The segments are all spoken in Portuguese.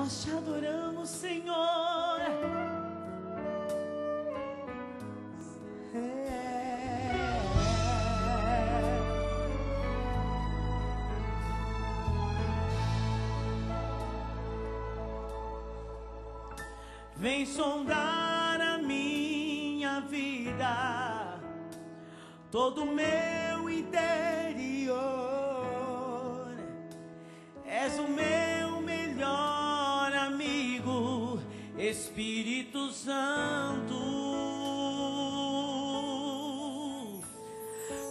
Nós te adoramos, Senhor. Vem sondar a minha vida, todo o meu interior. És o meu Espírito Santo.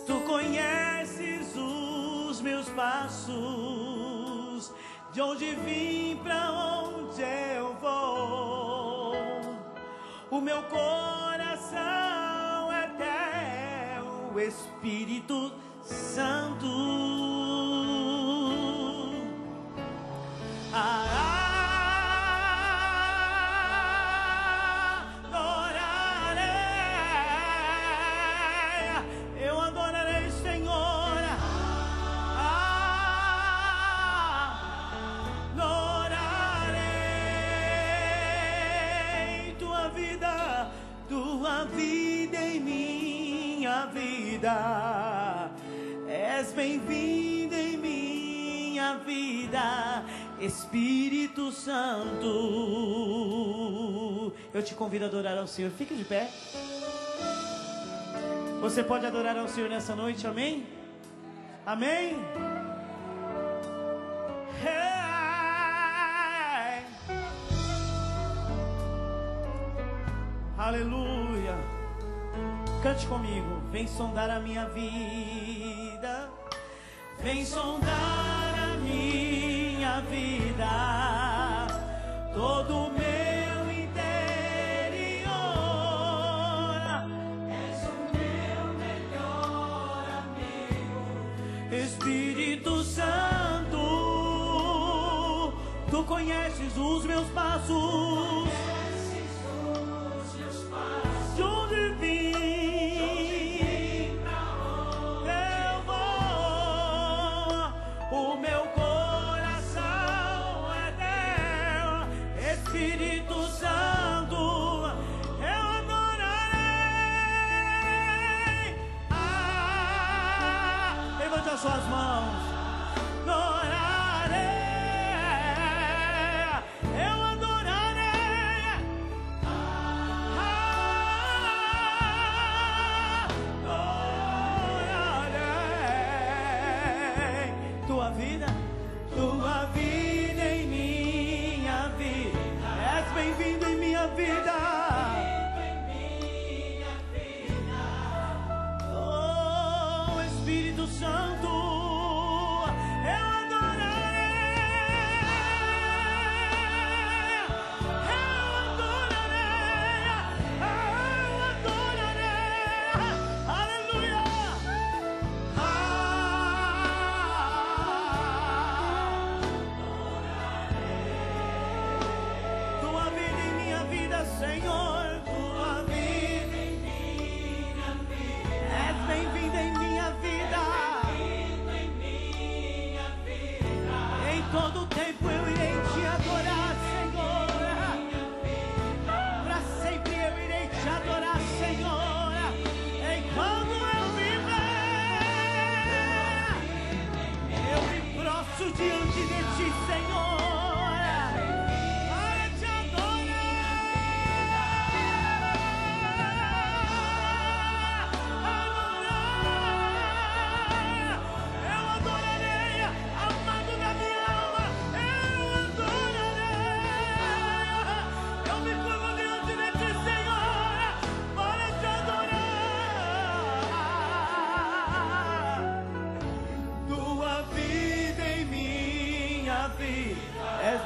Tu conheces os meus passos, de onde vim para onde eu vou. O meu coração é teu, Espírito Santo. Vida em minha vida. És bem-vindo em minha vida, Espírito Santo. Eu te convido a adorar ao Senhor. Fique de pé. Você pode adorar ao Senhor nessa noite, amém? Amém? Aleluia. Cante comigo. Vem sondar a minha vida. Vem sondar a minha vida. Todo o meu interior. És o meu melhor amigo. Espírito Santo. Tu conheces os meus passos. Espírito Santo. Santo,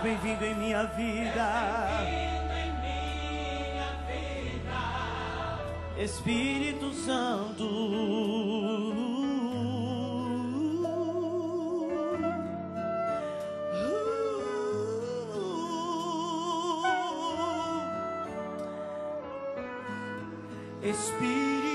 bem-vindo em minha vida. Espírito Santo. Espírito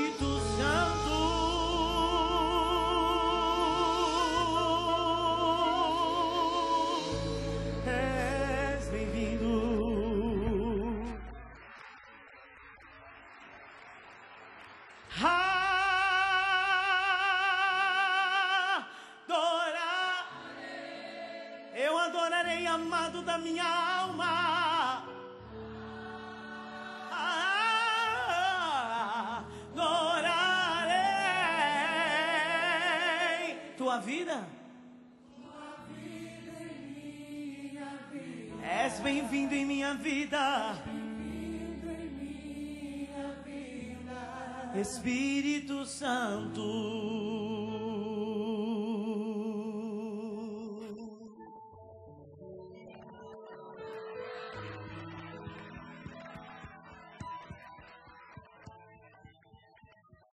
amado da minha alma. Adorarei tua vida. És bem-vindo em minha vida. Espírito Santo.